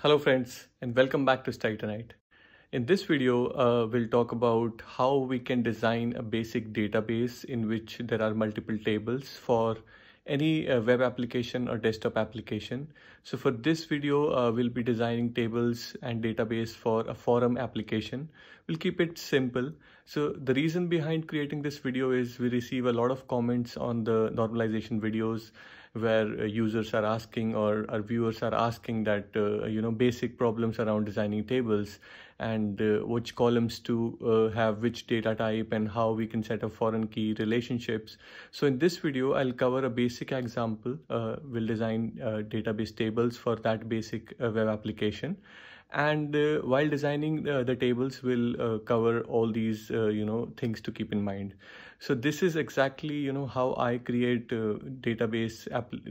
Hello friends and welcome back to Study Tonight. In this video, uh, we'll talk about how we can design a basic database in which there are multiple tables for any uh, web application or desktop application. So for this video, uh, we'll be designing tables and database for a forum application. We'll keep it simple. So the reason behind creating this video is we receive a lot of comments on the normalization videos where uh, users are asking or our viewers are asking that uh, you know basic problems around designing tables and uh, which columns to uh, have which data type and how we can set up foreign key relationships. So in this video i'll cover a basic example uh, we'll design uh, database tables for that basic web application. And while designing the tables we'll cover all these you know things to keep in mind so this is exactly you know how i create uh, database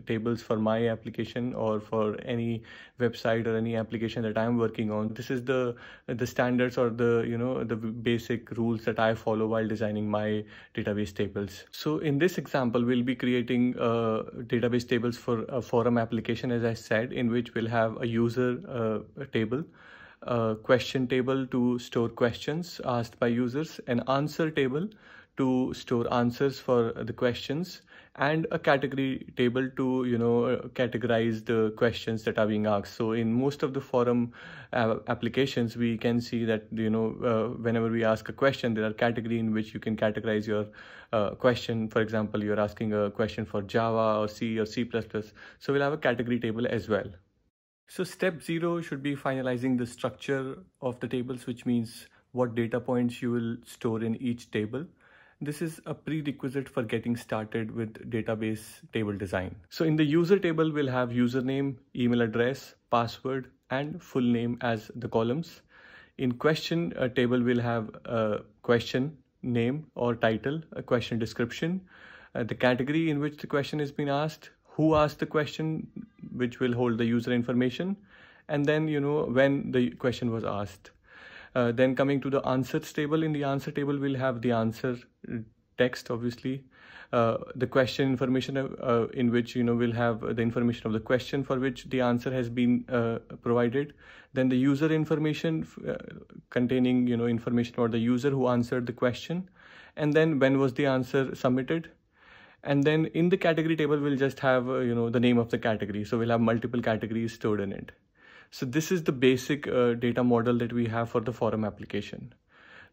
tables for my application or for any website or any application that i'm working on. This is the the standards or the you know the basic rules that i follow while designing my database tables. So in this example we'll be creating uh, database tables for a forum application as i said in which we'll have a user uh, table a question table to store questions asked by users an answer table to store answers for the questions and a category table to you know categorize the questions that are being asked. So in most of the forum uh, applications we can see that you know uh, whenever we ask a question there are category in which you can categorize your uh, question. For example you're asking a question for java or c or c++ so we'll have a category table as well. So step zero should be finalizing the structure of the tables which means what data points you will store in each table this is a prerequisite for getting started with database table design. So in the user table, we'll have username, email address, password, and full name as the columns. In question a table, we'll have a question name or title, a question description, uh, the category in which the question is being asked, who asked the question, which will hold the user information, and then, you know, when the question was asked. Uh, then coming to the answers table, in the answer table, we'll have the answer text, obviously. Uh, the question information uh, in which you know we'll have the information of the question for which the answer has been uh, provided. Then the user information uh, containing you know information about the user who answered the question. And then when was the answer submitted. And then in the category table we'll just have uh, you know the name of the category. So we'll have multiple categories stored in it so this is the basic uh, data model that we have for the forum application.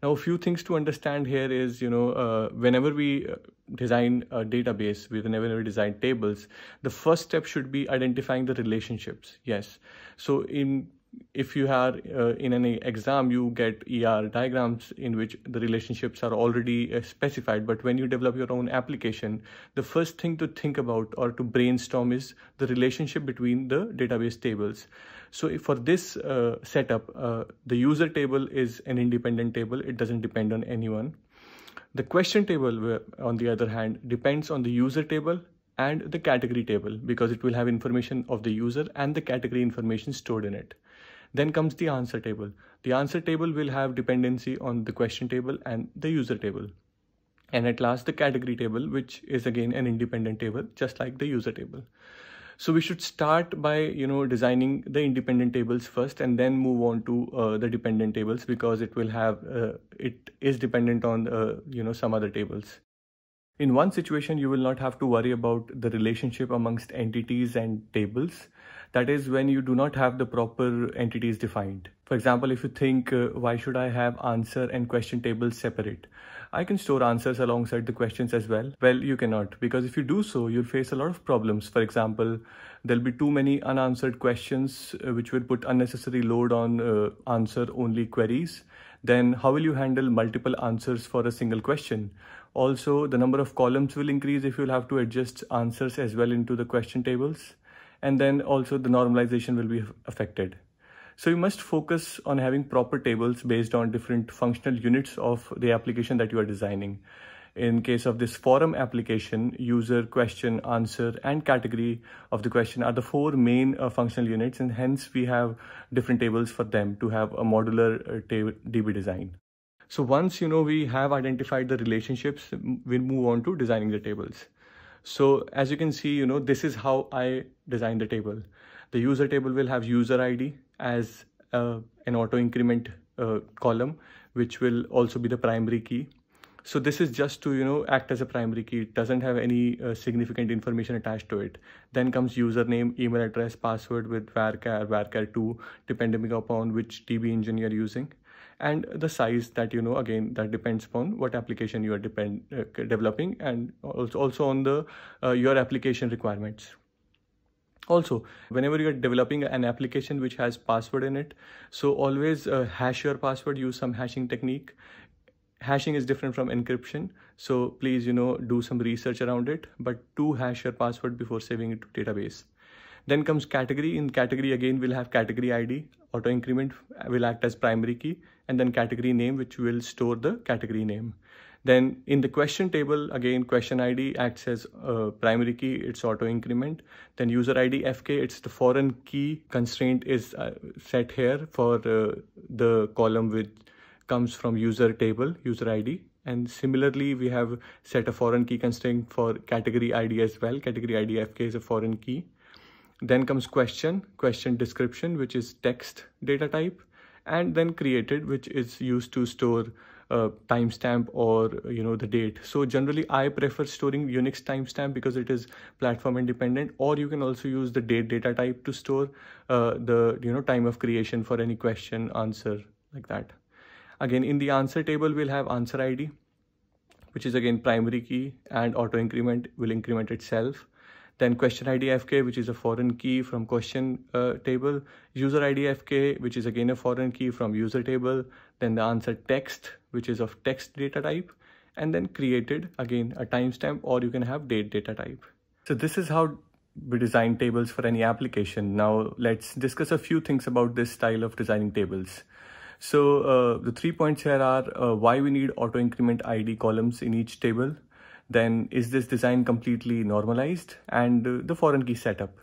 Now, a few things to understand here is, you know, uh, whenever we uh, design a database, whenever we design tables, the first step should be identifying the relationships. Yes. So in if you are uh, in an exam you get er diagrams in which the relationships are already uh, specified. But when you develop your own application the first thing to think about or to brainstorm is the relationship between the database tables. So for this uh, setup uh, the user table is an independent table. It doesn't depend on anyone. The question table on the other hand depends on the user table and the category table because it will have information of the user and the category information stored in it then comes the answer table. The answer table will have dependency on the question table and the user table. And at last, the category table, which is again an independent table, just like the user table. So we should start by, you know, designing the independent tables first and then move on to uh, the dependent tables because it will have, uh, it is dependent on, uh, you know, some other tables. In one situation, you will not have to worry about the relationship amongst entities and tables. That is when you do not have the proper entities defined. For example, if you think, uh, why should I have answer and question tables separate? I can store answers alongside the questions as well. Well, you cannot because if you do so, you'll face a lot of problems. For example, there'll be too many unanswered questions uh, which will put unnecessary load on uh, answer only queries. Then how will you handle multiple answers for a single question? Also, the number of columns will increase if you'll have to adjust answers as well into the question tables. And then also the normalization will be affected. So you must focus on having proper tables based on different functional units of the application that you are designing. In case of this forum application, user, question, answer, and category of the question are the four main uh, functional units, and hence we have different tables for them to have a modular uh, DB design. So once you know we have identified the relationships, we'll move on to designing the tables. So as you can see, you know, this is how I design the table. The user table will have user ID, as uh, an auto increment uh, column, which will also be the primary key. So this is just to, you know, act as a primary key. It doesn't have any uh, significant information attached to it. Then comes username, email address, password with varchar, varchar2, depending upon which DB engine you're using. And the size that, you know, again, that depends upon what application you are depend, uh, developing and also, also on the uh, your application requirements. Also, whenever you're developing an application which has password in it, so always uh, hash your password, use some hashing technique. Hashing is different from encryption. So please, you know, do some research around it, but do hash your password before saving it to database. Then comes category. In category, again, we'll have category ID. Auto increment will act as primary key and then category name, which will store the category name. Then in the question table, again, question ID acts as a primary key, it's auto increment. Then user ID FK, it's the foreign key constraint is uh, set here for uh, the column which comes from user table, user ID. And similarly, we have set a foreign key constraint for category ID as well. Category ID FK is a foreign key. Then comes question, question description, which is text data type, and then created, which is used to store uh, timestamp or you know the date so generally i prefer storing unix timestamp because it is platform independent or you can also use the date data type to store uh, the you know time of creation for any question answer like that again in the answer table we'll have answer id which is again primary key and auto increment will increment itself then question ID FK, which is a foreign key from question uh, table, user ID FK, which is again a foreign key from user table, then the answer text, which is of text data type, and then created again a timestamp or you can have date data type. So this is how we design tables for any application. Now let's discuss a few things about this style of designing tables. So uh, the three points here are uh, why we need auto increment ID columns in each table, then is this design completely normalized and uh, the foreign key setup.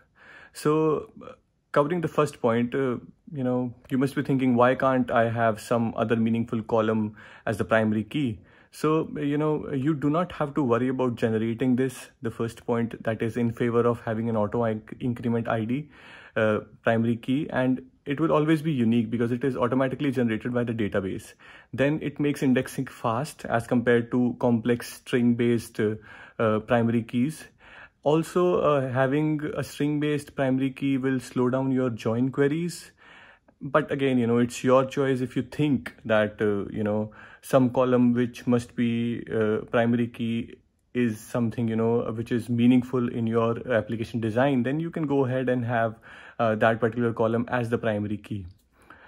So uh, covering the first point, uh, you know, you must be thinking, why can't I have some other meaningful column as the primary key? So, you know, you do not have to worry about generating this, the first point that is in favor of having an auto increment ID, uh, primary key. And it will always be unique because it is automatically generated by the database. Then it makes indexing fast as compared to complex string-based uh, uh, primary keys. Also, uh, having a string-based primary key will slow down your join queries. But again, you know, it's your choice if you think that, uh, you know, some column which must be uh, primary key is something you know which is meaningful in your application design then you can go ahead and have uh, that particular column as the primary key.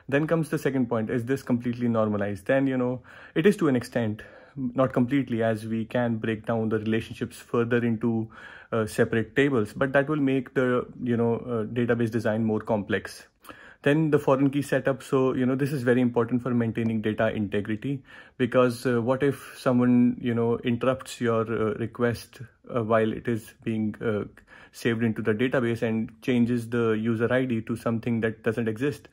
Then comes the second point is this completely normalized? Then you know it is to an extent not completely as we can break down the relationships further into uh, separate tables but that will make the you know uh, database design more complex then the foreign key setup. So, you know, this is very important for maintaining data integrity because uh, what if someone, you know, interrupts your uh, request uh, while it is being uh, saved into the database and changes the user ID to something that doesn't exist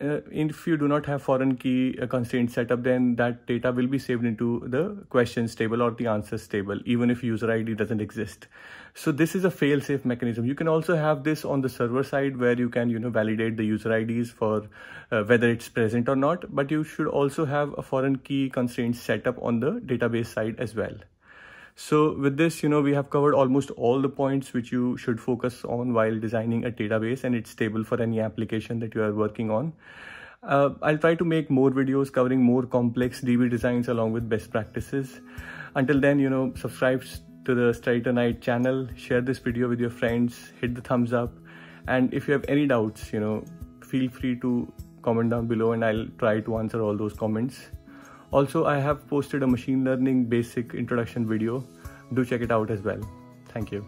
uh, if you do not have foreign key uh, constraint set up, then that data will be saved into the questions table or the answers table, even if user ID doesn't exist. So this is a fail-safe mechanism. You can also have this on the server side where you can, you know, validate the user IDs for uh, whether it's present or not, but you should also have a foreign key constraint set up on the database side as well. So with this, you know, we have covered almost all the points which you should focus on while designing a database and it's stable for any application that you are working on. Uh, I'll try to make more videos covering more complex DB designs along with best practices. Until then, you know, subscribe to the Studytonight channel, share this video with your friends, hit the thumbs up. And if you have any doubts, you know, feel free to comment down below and I'll try to answer all those comments. Also, I have posted a machine learning basic introduction video. Do check it out as well. Thank you.